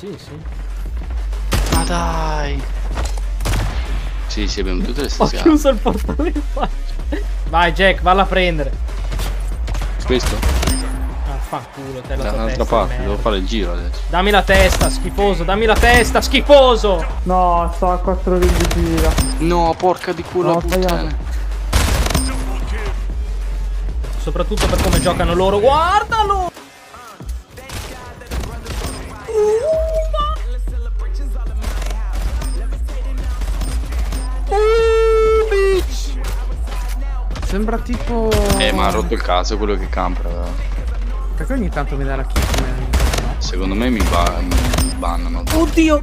Sì, sì. Ma dai. Sì, sì, abbiamo tutte le Ho stesse armi. chiuso il portale in faccia. Vai Jack, valla a prendere. Questo? Ah, fa culo, te la Da un'altra parte, merda. devo fare il giro adesso. Dammi la testa, schifoso, dammi la testa, schifoso! No, sto a 4 di gira. No, porca di culo No, ho puttana. Soprattutto per come giocano loro. Guardalo! Sembra tipo... Eh, ma ha rotto il cazzo quello che campa. però. Perché ogni tanto mi dà la kick? Secondo me mi, ba- mi bannano. Oddio!